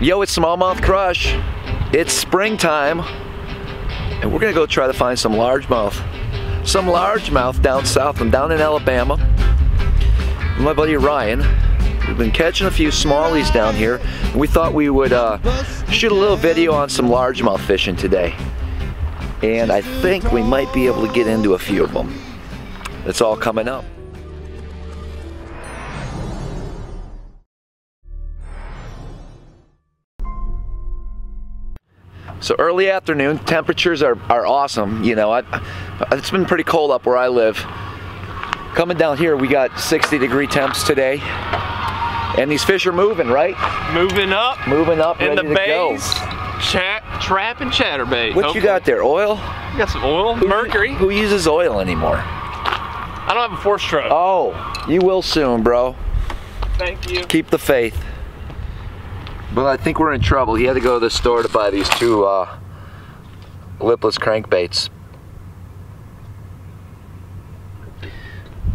Yo, it's Smallmouth Crush. It's springtime, and we're gonna go try to find some largemouth. Some largemouth down south. I'm down in Alabama. My buddy Ryan. We've been catching a few smallies down here, and we thought we would uh, shoot a little video on some largemouth fishing today. And I think we might be able to get into a few of them. It's all coming up. So early afternoon, temperatures are, are awesome. You know, I, it's been pretty cold up where I live. Coming down here, we got 60 degree temps today. And these fish are moving, right? Moving up. Moving up, in the bays. Chat, trap and chatterbait. What you got there, oil? Got some oil, mercury. Who uses oil anymore? I don't have a four stroke. Oh, you will soon, bro. Thank you. Keep the faith. But I think we're in trouble. He had to go to the store to buy these two uh, lipless crankbaits.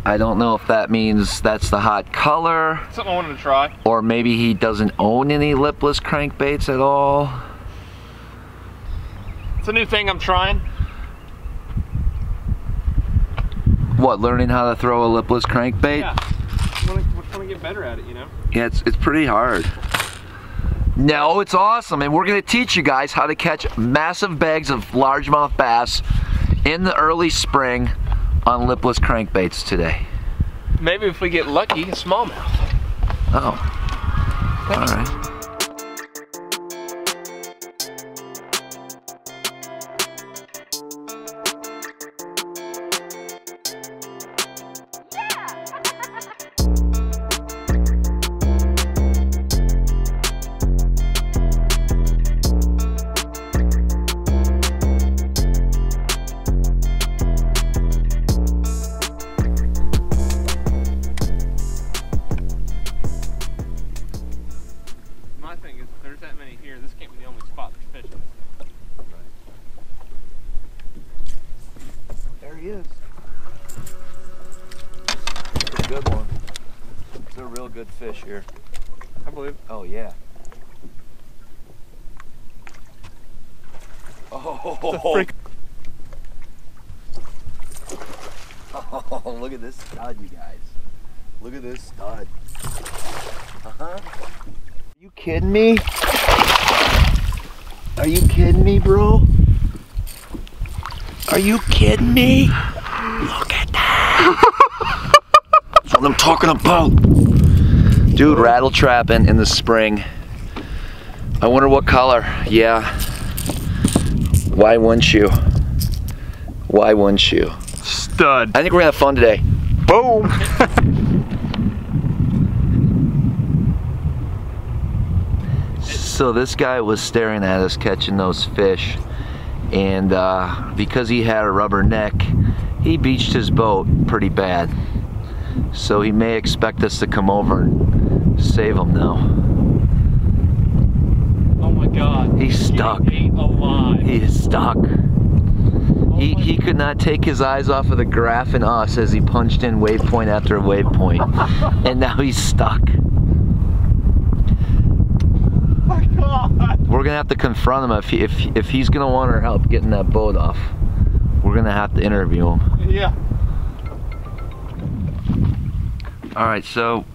I don't know if that means that's the hot color, Something I wanted to try. or maybe he doesn't own any lipless crankbaits at all. It's a new thing I'm trying. What, learning how to throw a lipless crankbait? Yeah. I want to get better at it, you know? Yeah, it's, it's pretty hard. No, it's awesome, and we're gonna teach you guys how to catch massive bags of largemouth bass in the early spring on lipless crankbaits today. Maybe if we get lucky, a smallmouth. Oh, all right. A real good fish here. I believe. Oh yeah. Oh, freak- oh, look at this stud, you guys. Look at this stud. Uh-huh. Are you kidding me? Are you kidding me, bro? Are you kidding me? Look at that. That's what I'm talking about. Dude, rattle trapping in the spring. I wonder what color. Yeah. Why wouldn't you? Why wouldn't you? Stud. I think we're gonna have fun today. Boom! so this guy was staring at us catching those fish and uh, because he had a rubber neck he beached his boat pretty bad so he may expect us to come over and save him now Oh my god. He's stuck. He he is stuck oh he, he could not take his eyes off of the graph and us as he punched in waypoint after waypoint and now he's stuck Oh my god. We're gonna have to confront him if he, if if he's gonna want our help getting that boat off. We're gonna have to interview him. Yeah. All right, so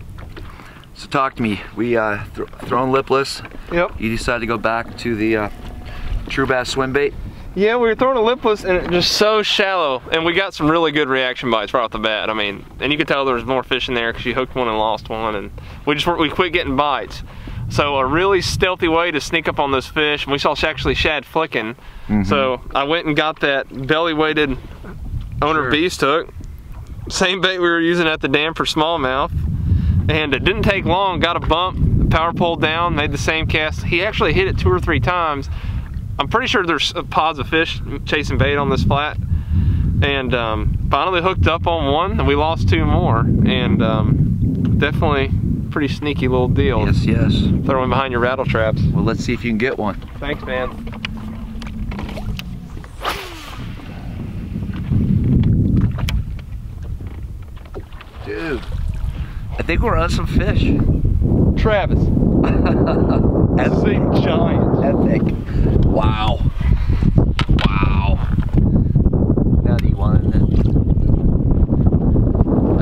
so talk to me. We uh, th thrown lipless. Yep. You decided to go back to the uh, True Bass swim bait. Yeah, we were throwing a lipless and it just so shallow, and we got some really good reaction bites right off the bat. I mean, and you could tell there was more fish in there because you hooked one and lost one, and we just we quit getting bites. So a really stealthy way to sneak up on those fish, and we saw actually shad flicking. So I went and got that belly weighted owner Sure. beast hook, same bait we were using at the dam for smallmouth, and it didn't take long. Got a bump, power pulled down, made the same cast. He actually hit it two or three times. I'm pretty sure there's pods of fish chasing bait on this flat. And um, finally hooked up on one, and we lost two more. And um, definitely pretty sneaky little deal. Yes, yes. Throw Throwing behind your rattle traps. Well, let's see if you can get one. Thanks, man. Dude, I think we're on some fish. Travis. Epic. giant. Epic. Wow. Wow. Now do you want it?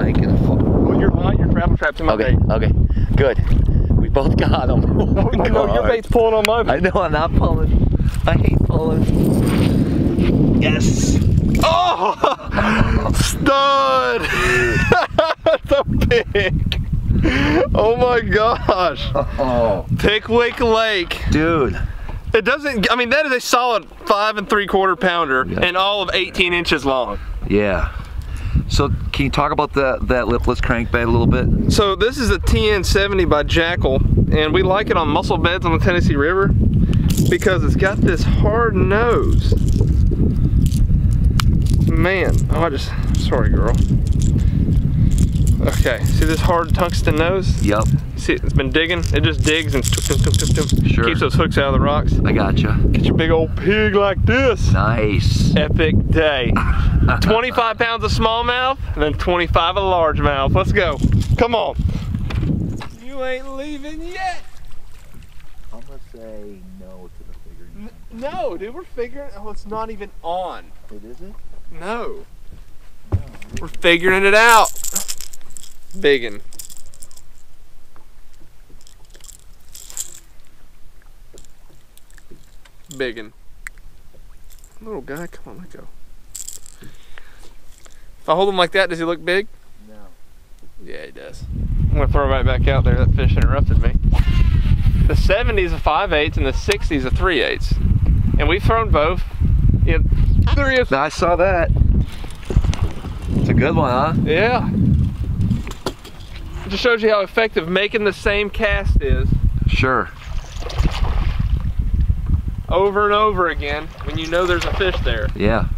I ain't gonna fall. Well, you're hot. Your travel trap's in my Okay, bait. okay. Good. We both got them. Oh, no, your bait's pulling on my I know I'm not pulling. I hate pulling. Yes. Oh, stud! A big. Oh my gosh. Oh, Pickwick Lake. dude. It doesn't, I mean, that is a solid five and three quarter pounder Yeah. and all of 18 inches long. Yeah. So can you talk about that that lipless crankbait a little bit? So this is a TN70 by Jackall, and we like it on mussel beds on the Tennessee River because it's got this hard nose. Man, oh, I just, sorry girl. Okay, see this hard tungsten nose? Yep. See, it's been digging. It just digs and tuk, tuk, tuk, tuk, tuk, Sure. keeps those hooks out of the rocks. I gotcha. Get your big old pig like this. Nice. Epic day. 25 pounds of smallmouth and then 25 of largemouth. Let's go. Come on. You ain't leaving yet. I'm gonna say no to the figuring. N- no, dude, we're figuring. Oh, it's not even on. It isn't. No. We're figuring it out. Biggin. Biggin. Little guy, come on, let go. If I hold him like that, does he look big? No. Yeah, he does. I'm gonna throw him right back out there. That fish interrupted me. The 70s a 5 8 and the 60s a 3 8 And we've thrown both. Yeah, there he is. I saw that. It's a good one, huh? Yeah. It just shows you how effective making the same cast is Sure. over and over again when you know there's a fish there. Yeah.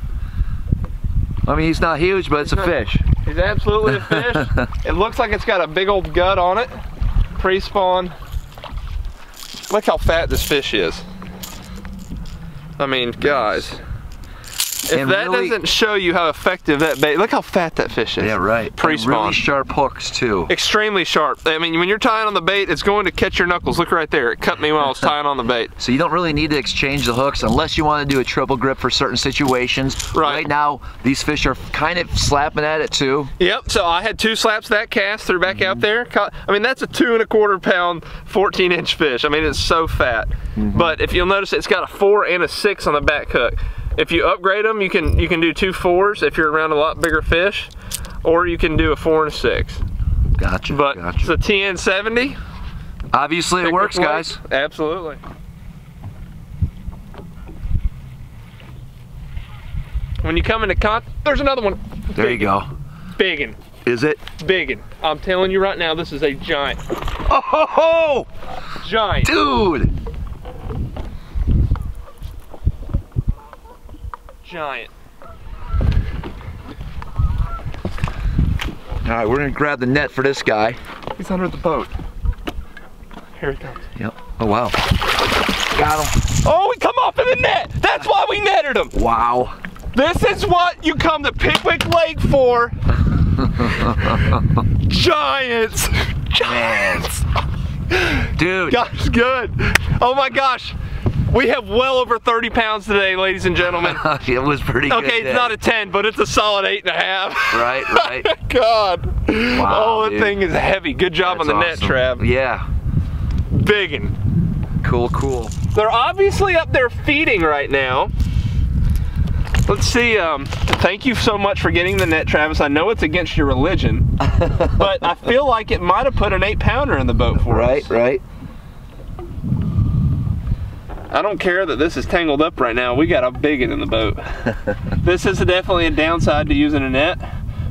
I mean, he's not huge, but it's a fish. He's absolutely a fish. it looks like it's got a big old gut on it. Pre-spawn. Look how fat this fish is. I mean, guys. If And that really- doesn't show you how effective that bait, look how fat that fish is. Yeah, right. Pre-spawn. Really sharp hooks too. Extremely sharp. I mean, when you're tying on the bait, it's going to catch your knuckles. Look right there. It cut me when I was tying on the bait. So you don't really need to exchange the hooks unless you want to do a triple grip for certain situations. Right. now, these fish are kind of slapping at it too. Yep. So I had two slaps that cast, threw back out mm-hmm. there. I mean, that's a two and a quarter pound, 14 inch fish. I mean, it's so fat. Mm-hmm. But if you'll notice, it's got a four and a six on the back hook. If you upgrade them, you can you can do two fours if you're around a lot bigger fish, or you can do a four and a six. Gotcha. But gotcha. it's a TN70. Obviously, it works, guys. Absolutely. When you come into con, there's another one. There you go. Biggin, Is it? biggin. I'm telling you right now, this is a giant, Oh, ho, ho! giant. dude! Giant. All right, we're gonna grab the net for this guy. He's under the boat. Here he comes. Yep. Oh wow. Got him. Oh, we come off in the net. That's why we netted him. Wow. This is what you come to Pickwick Lake for. Giants. Giants. Dude. Gosh, good. Oh my gosh. We have well over 30 pounds today, ladies and gentlemen. it was pretty good. Okay, it's not a 10, but it's a solid eight and a half. Right, right. God. Wow, oh, that thing is heavy. Good job That's on the net, awesome. Trav. Yeah. Biggin. Cool, cool. They're obviously up there feeding right now. Let's see. Um, thank you so much for getting the net, Travis. I know it's against your religion, but I feel like it might have put an eight pounder in the boat for Right, us. right. I don't care that this is tangled up right now. We got a biggin in the boat. this is definitely a downside to using a net,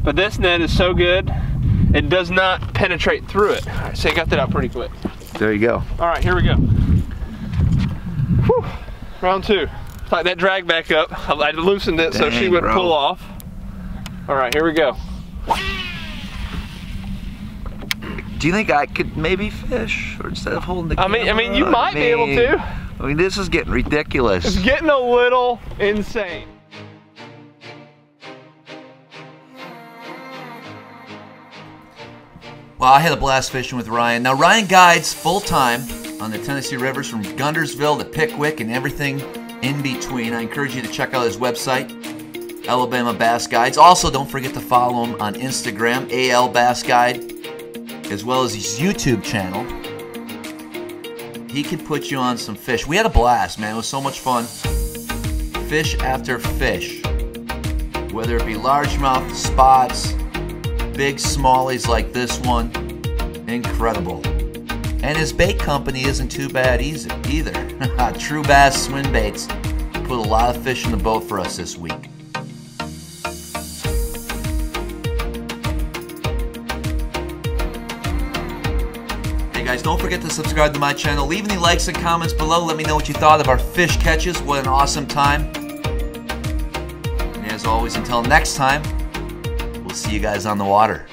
but this net is so good, it does not penetrate through it. All right, so I got that out pretty quick. There you go. All right, here we go. Whew. Round two. Tighten that drag back up. I I loosened it so she wouldn't bro. pull off. All right, here we go. Do you think I could maybe fish or instead of holding the I mean, I mean, you might be able to. I mean, this is getting ridiculous. It's getting a little insane. Well, I had a blast fishing with Ryan. Now, Ryan guides full time on the Tennessee rivers from Guntersville to Pickwick and everything in between. I encourage you to check out his website, Alabama Bass Guides. Also, don't forget to follow him on Instagram, AL Bass Guide, as well as his YouTube channel. He can put you on some fish. We had a blast, man. It was so much fun. Fish after fish. Whether it be largemouth, spots, big smallies like this one. Incredible. And his bait company isn't too bad either. True Bass Swim Baits put a lot of fish in the boat for us this week. Guys, don't forget to subscribe to my channel. Leave any likes and comments below. Let me know what you thought of our fish catches. What an awesome time. And as always, until next time, we'll see you guys on the water.